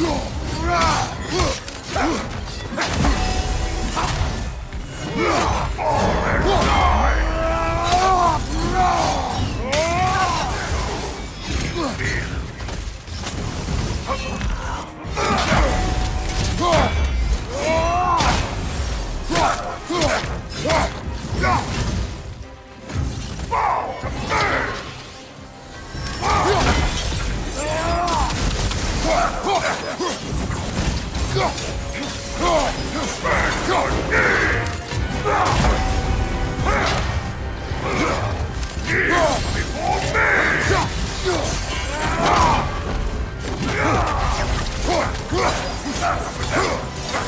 No!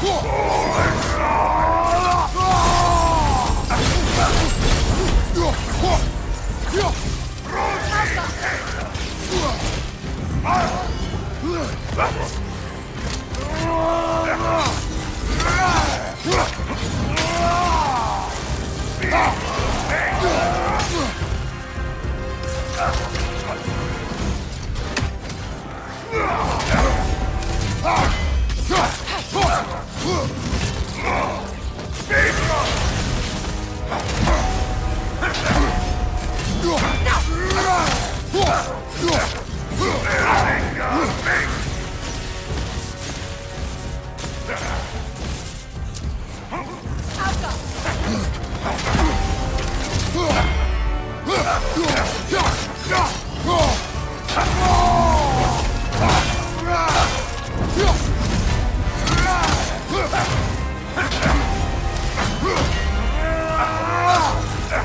Oh! Bingo! Bingo!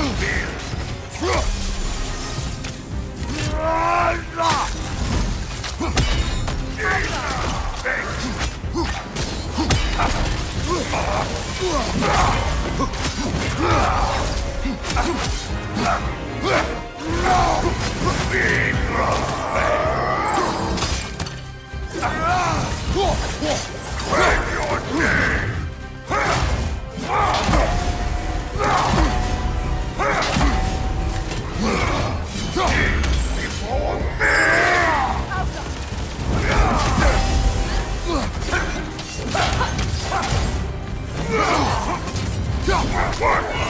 Move in! Fuck!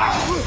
You.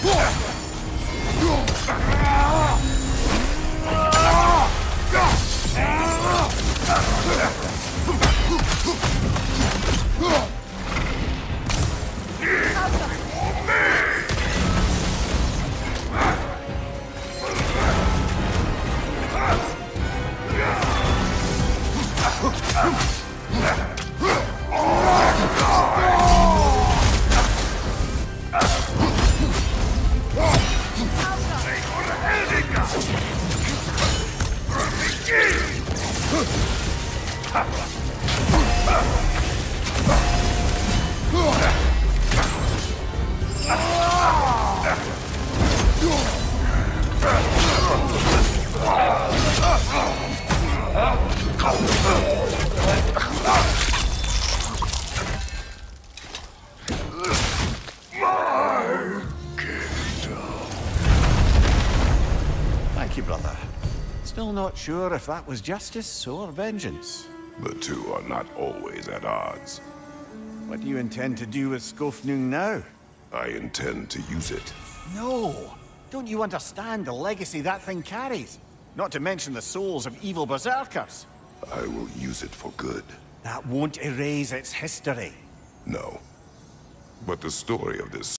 Whoa! Still not sure if that was justice or vengeance. The two are not always at odds. What do you intend to do with Skofnung now? I intend to use it. No! Don't you understand the legacy that thing carries? Not to mention the souls of evil berserkers. I will use it for good. That won't erase its history. No. But the story of this